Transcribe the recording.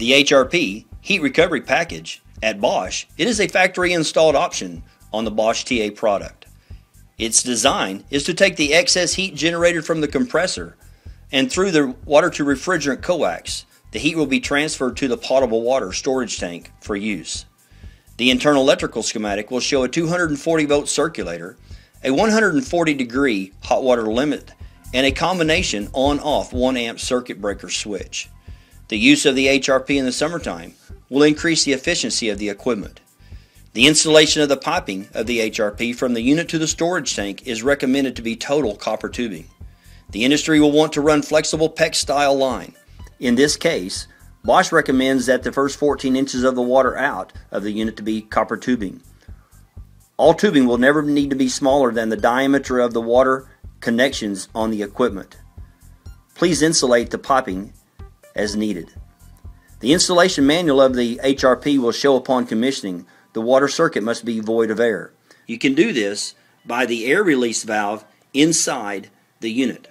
The HRP, heat recovery package, at Bosch, it is a factory installed option on the Bosch TA product. Its design is to take the excess heat generated from the compressor and through the water to refrigerant coax, the heat will be transferred to the potable water storage tank for use. The internal electrical schematic will show a 240 volt circulator, a 140 degree hot water limit, and a combination on off 1 amp circuit breaker switch. The use of the HRP in the summertime will increase the efficiency of the equipment. The installation of the piping of the HRP from the unit to the storage tank is recommended to be total copper tubing. The industry will want to run flexible PEX style line. In this case, Bosch recommends that the first 14 inches of the water out of the unit to be copper tubing. All tubing will never need to be smaller than the diameter of the water connections on the equipment. Please insulate the piping as needed. The installation manual of the HRP will show upon commissioning the water circuit must be void of air. You can do this by the air release valve inside the unit.